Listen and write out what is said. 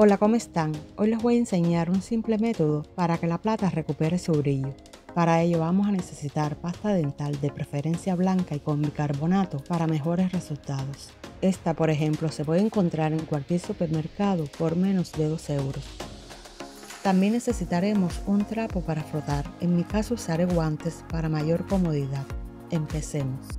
Hola, ¿cómo están? Hoy les voy a enseñar un simple método para que la plata recupere su brillo. Para ello vamos a necesitar pasta dental de preferencia blanca y con bicarbonato para mejores resultados. Esta, por ejemplo, se puede encontrar en cualquier supermercado por menos de 2 euros. También necesitaremos un trapo para frotar. En mi caso usaré guantes para mayor comodidad. Empecemos.